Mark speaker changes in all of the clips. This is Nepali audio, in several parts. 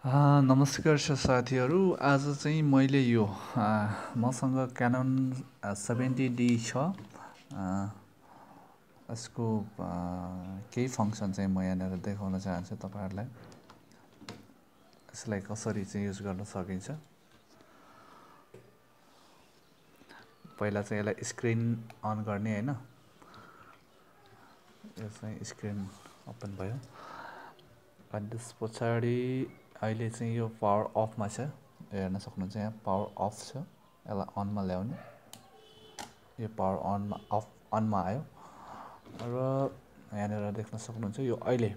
Speaker 1: नमस्कार छ साथीहरू। आज चाहिँ मैले यो मसँग क्यानन सेभेन्टी डी छ। यसको केही फङ्सन चाहिँ म यहाँनिर देखाउन चाहन्छु तपाईँहरूलाई। यसलाई कसरी चाहिँ युज गर्न सकिन्छ। पहिला चाहिँ यसलाई स्क्रिन अन गर्ने होइन? यो चाहिँ स्क्रिन ओपन भयो। अनि त्यस पछाडि अहिले चाहिँ यो पावर अफमा छ। हेर्न सक्नुहुन्छ यहाँ पावर अफ छ। यसलाई अनमा ल्याउने। यो पावर अनमा अफ अनमा आयो। र यहाँनिर देख्न सक्नुहुन्छ यो अहिले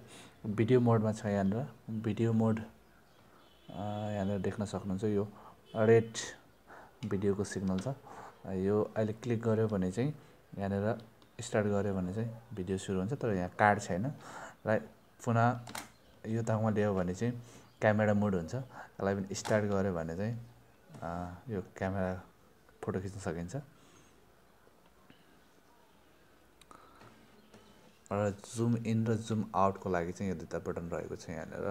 Speaker 1: भिडियो मोडमा छ यहाँनिर। भिडियो मोड यहाँनिर देख्न सक्नुहुन्छ यो रेड भिडियोको सिग्नल छ। यो अहिले क्लिक गऱ्यो भने चाहिँ यहाँनिर स्टार्ट गऱ्यो भने चाहिँ भिडियो सुरु हुन्छ। तर यहाँ कार्ड छैन। र पुनः यो ठाउँमा ल्यायो भने चाहिँ क्यामेरा मोड हुन्छ। यसलाई पनि स्टार्ट गऱ्यो भने चाहिँ यो क्यामेरा फोटो खिच्न सकिन्छ। र जुम इन र जुम आउटको लागि चाहिँ यो दुईवटा बटन रहेको छ यहाँनिर।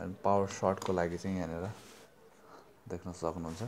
Speaker 1: अनि पावर सर्टको लागि चाहिँ यहाँनिर देख्न सक्नुहुन्छ।